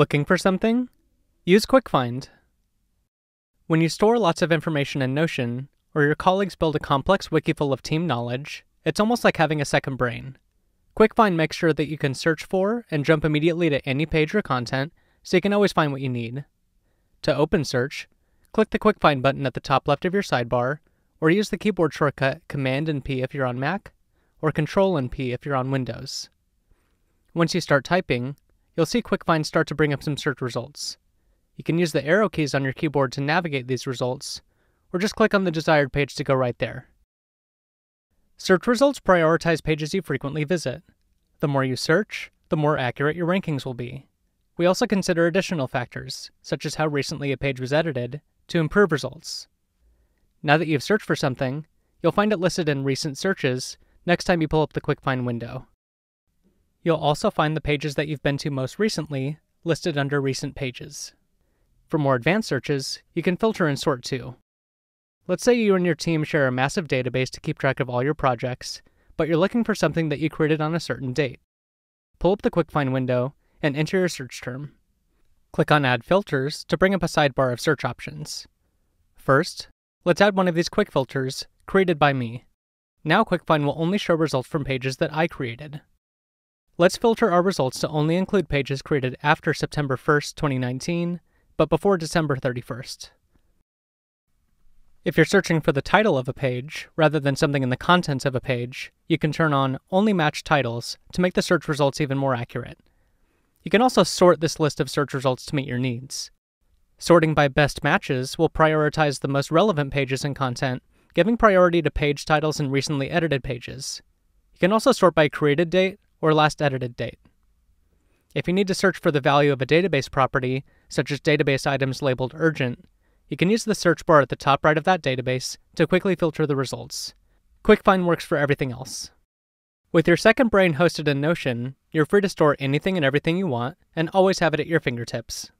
Looking for something? Use QuickFind. When you store lots of information in Notion, or your colleagues build a complex wiki full of team knowledge, it's almost like having a second brain. QuickFind makes sure that you can search for and jump immediately to any page or content, so you can always find what you need. To open search, click the QuickFind button at the top left of your sidebar, or use the keyboard shortcut Command and P if you're on Mac, or Control and P if you're on Windows. Once you start typing, you'll see QuickFind start to bring up some search results. You can use the arrow keys on your keyboard to navigate these results, or just click on the desired page to go right there. Search results prioritize pages you frequently visit. The more you search, the more accurate your rankings will be. We also consider additional factors, such as how recently a page was edited, to improve results. Now that you've searched for something, you'll find it listed in Recent Searches next time you pull up the QuickFind window. You'll also find the pages that you've been to most recently listed under Recent Pages. For more advanced searches, you can filter and sort too. Let's say you and your team share a massive database to keep track of all your projects, but you're looking for something that you created on a certain date. Pull up the QuickFind window and enter your search term. Click on Add Filters to bring up a sidebar of search options. First, let's add one of these quick filters created by me. Now QuickFind will only show results from pages that I created. Let's filter our results to only include pages created after September 1st, 2019, but before December 31st. If you're searching for the title of a page, rather than something in the contents of a page, you can turn on Only Match Titles to make the search results even more accurate. You can also sort this list of search results to meet your needs. Sorting by best matches will prioritize the most relevant pages and content, giving priority to page titles and recently edited pages. You can also sort by created date or last edited date. If you need to search for the value of a database property, such as database items labeled urgent, you can use the search bar at the top right of that database to quickly filter the results. QuickFind works for everything else. With your second brain hosted in Notion, you're free to store anything and everything you want and always have it at your fingertips.